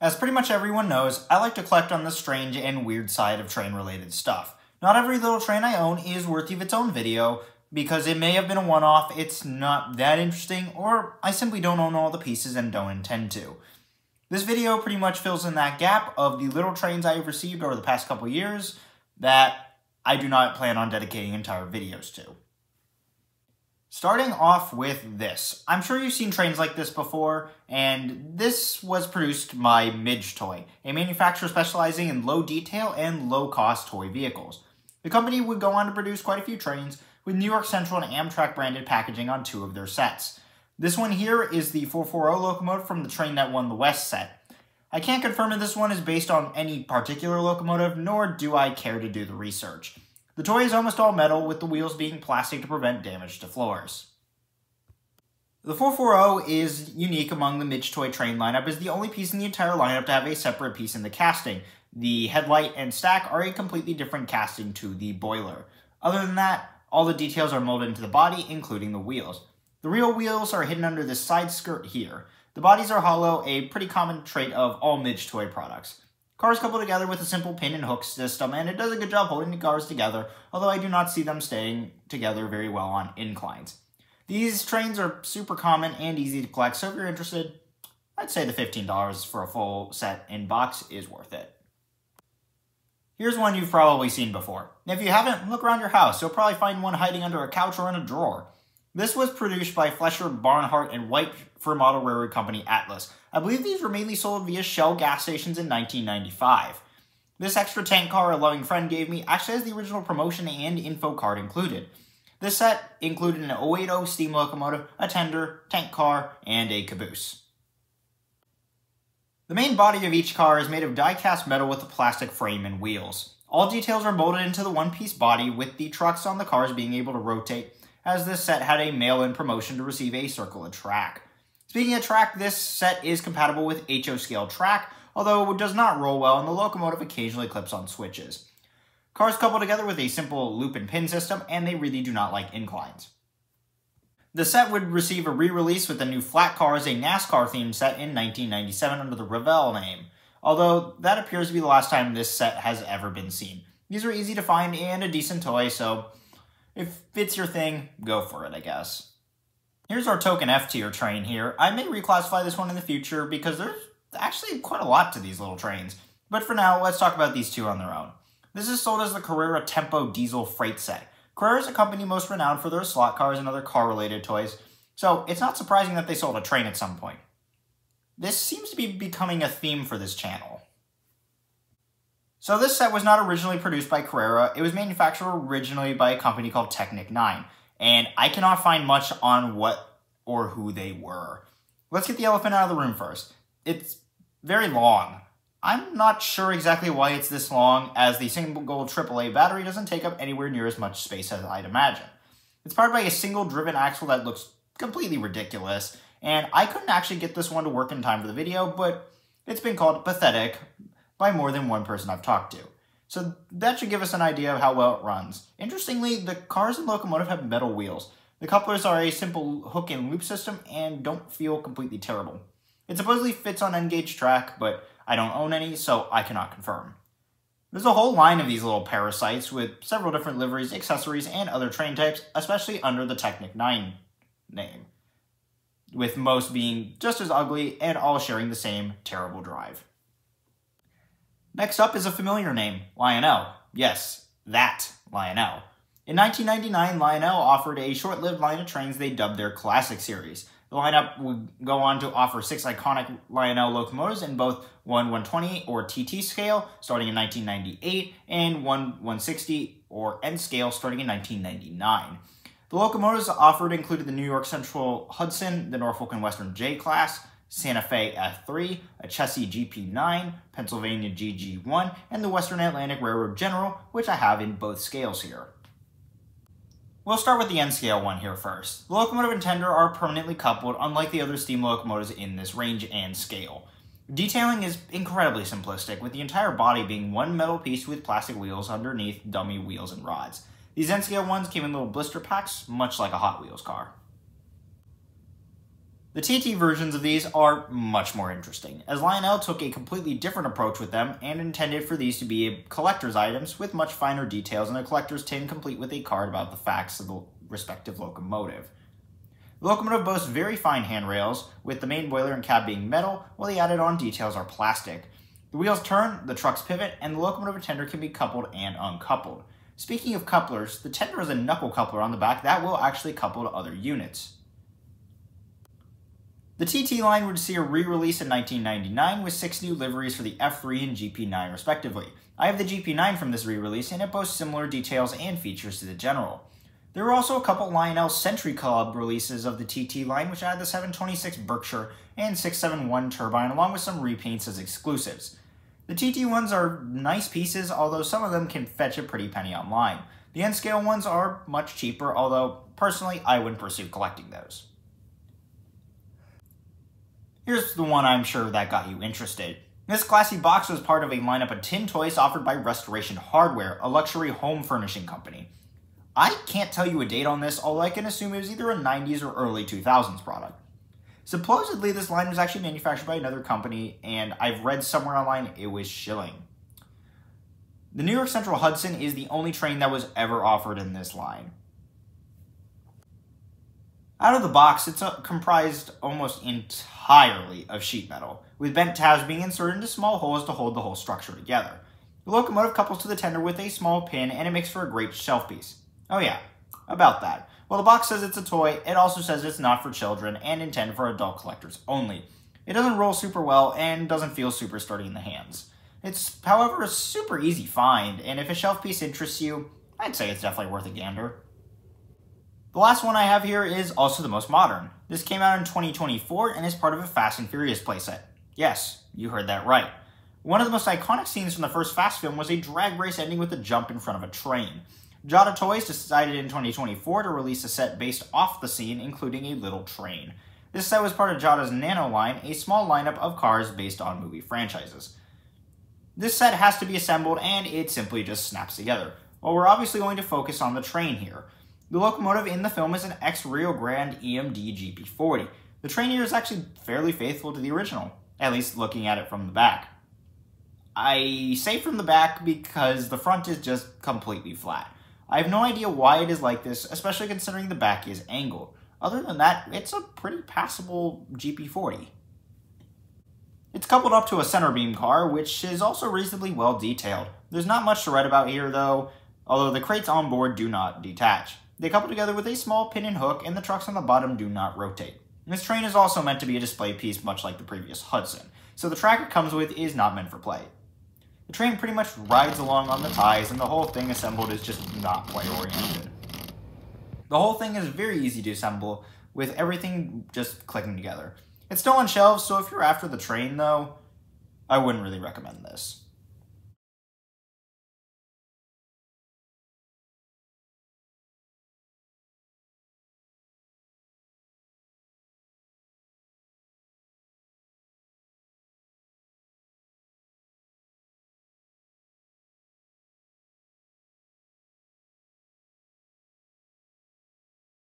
As pretty much everyone knows, I like to collect on the strange and weird side of train-related stuff. Not every little train I own is worthy of its own video, because it may have been a one-off, it's not that interesting, or I simply don't own all the pieces and don't intend to. This video pretty much fills in that gap of the little trains I have received over the past couple years that I do not plan on dedicating entire videos to. Starting off with this. I'm sure you've seen trains like this before, and this was produced by Midgetoy, a manufacturer specializing in low detail and low cost toy vehicles. The company would go on to produce quite a few trains, with New York Central and Amtrak branded packaging on two of their sets. This one here is the 440 locomotive from the train that won the West set. I can't confirm if this one is based on any particular locomotive, nor do I care to do the research. The toy is almost all metal, with the wheels being plastic to prevent damage to floors. The 440 is unique among the Midgetoy train lineup as the only piece in the entire lineup to have a separate piece in the casting. The headlight and stack are a completely different casting to the boiler. Other than that, all the details are molded into the body, including the wheels. The real wheels are hidden under this side skirt here. The bodies are hollow, a pretty common trait of all Midgetoy products. Cars couple together with a simple pin and hook system, and it does a good job holding the cars together, although I do not see them staying together very well on inclines. These trains are super common and easy to collect, so if you're interested, I'd say the $15 for a full set in box is worth it. Here's one you've probably seen before. If you haven't, look around your house. You'll probably find one hiding under a couch or in a drawer. This was produced by Flesher, Barnhart, and White for model railroad company Atlas. I believe these were mainly sold via Shell gas stations in 1995. This extra tank car a loving friend gave me actually has the original promotion and info card included. This set included an 080 steam locomotive, a tender, tank car, and a caboose. The main body of each car is made of die-cast metal with a plastic frame and wheels. All details are molded into the one-piece body, with the trucks on the cars being able to rotate, as this set had a mail-in promotion to receive a circle of track. Speaking of track, this set is compatible with HO scale track, although it does not roll well and the locomotive occasionally clips on switches. Cars couple together with a simple loop and pin system, and they really do not like inclines. The set would receive a re-release with the new Flat Cars, a NASCAR themed set in 1997 under the Revell name, although that appears to be the last time this set has ever been seen. These are easy to find and a decent toy, so if it's your thing, go for it, I guess. Here's our token F tier train here. I may reclassify this one in the future because there's actually quite a lot to these little trains. But for now, let's talk about these two on their own. This is sold as the Carrera Tempo Diesel Freight Set. Carrera is a company most renowned for their slot cars and other car-related toys, so it's not surprising that they sold a train at some point. This seems to be becoming a theme for this channel. So this set was not originally produced by Carrera, it was manufactured originally by a company called Technic 9 and I cannot find much on what or who they were. Let's get the elephant out of the room first. It's very long. I'm not sure exactly why it's this long, as the single gold AAA battery doesn't take up anywhere near as much space as I'd imagine. It's powered by a single driven axle that looks completely ridiculous, and I couldn't actually get this one to work in time for the video, but it's been called pathetic by more than one person I've talked to. So that should give us an idea of how well it runs. Interestingly, the cars and locomotive have metal wheels. The couplers are a simple hook and loop system and don't feel completely terrible. It supposedly fits on N-gauge track, but I don't own any, so I cannot confirm. There's a whole line of these little parasites with several different liveries, accessories, and other train types, especially under the Technic 9 name, with most being just as ugly and all sharing the same terrible drive. Next up is a familiar name, Lionel. Yes, that Lionel. In 1999, Lionel offered a short-lived line of trains they dubbed their Classic Series. The lineup would go on to offer six iconic Lionel locomotives in both one 120 or TT scale starting in 1998 and one 160 or N scale starting in 1999. The locomotives offered included the New York Central Hudson, the Norfolk and Western J class, Santa Fe F3, a Chessie GP9, Pennsylvania GG1, and the Western Atlantic Railroad General, which I have in both scales here. We'll start with the N-scale one here first. The locomotive and tender are permanently coupled, unlike the other steam locomotives in this range and scale. Detailing is incredibly simplistic, with the entire body being one metal piece with plastic wheels underneath dummy wheels and rods. These N-scale ones came in little blister packs, much like a Hot Wheels car. The TT versions of these are much more interesting, as Lionel took a completely different approach with them and intended for these to be collector's items with much finer details in a collector's tin complete with a card about the facts of the respective locomotive. The locomotive boasts very fine handrails, with the main boiler and cab being metal, while the added on details are plastic. The wheels turn, the trucks pivot, and the locomotive tender can be coupled and uncoupled. Speaking of couplers, the tender has a knuckle coupler on the back that will actually couple to other units. The TT line would see a re-release in 1999 with six new liveries for the F3 and GP9 respectively. I have the GP9 from this re-release and it boasts similar details and features to the General. There were also a couple Lionel Century Club releases of the TT line which had the 726 Berkshire and 671 turbine along with some repaints as exclusives. The TT ones are nice pieces, although some of them can fetch a pretty penny online. The N-scale ones are much cheaper, although personally I wouldn't pursue collecting those. Here's the one I'm sure that got you interested. This classy box was part of a lineup of tin toys offered by Restoration Hardware, a luxury home furnishing company. I can't tell you a date on this, although I can assume it was either a 90s or early 2000s product. Supposedly, this line was actually manufactured by another company, and I've read somewhere online it was Schylling. The New York Central Hudson is the only train that was ever offered in this line. Out of the box, it's uh, comprised almost entirely of sheet metal, with bent tabs being inserted into small holes to hold the whole structure together. The locomotive couples to the tender with a small pin, and it makes for a great shelf piece. Oh yeah, about that. While the box says it's a toy, it also says it's not for children and intended for adult collectors only. It doesn't roll super well and doesn't feel super sturdy in the hands. It's, however, a super easy find, and if a shelf piece interests you, I'd say it's definitely worth a gander. The last one I have here is also the most modern. This came out in 2024 and is part of a Fast and Furious playset. Yes, you heard that right. One of the most iconic scenes from the first Fast film was a drag race ending with a jump in front of a train. Jada Toys decided in 2024 to release a set based off the scene, including a little train. This set was part of Jada's Nano line, a small lineup of cars based on movie franchises. This set has to be assembled and it simply just snaps together. Well, we're obviously going to focus on the train here. The locomotive in the film is an ex Rio Grande EMD GP40. The train here is actually fairly faithful to the original, at least looking at it from the back. I say from the back because the front is just completely flat. I have no idea why it is like this, especially considering the back is angled. Other than that, it's a pretty passable GP40. It's coupled up to a center beam car, which is also reasonably well detailed. There's not much to write about here though, although the crates on board do not detach. They couple together with a small pin and hook, and the trucks on the bottom do not rotate. This train is also meant to be a display piece much like the previous Hudson, so the track it comes with is not meant for play. The train pretty much rides along on the ties, and the whole thing assembled is just not play oriented. The whole thing is very easy to assemble, with everything just clicking together. It's still on shelves, so if you're after the train though, I wouldn't really recommend this.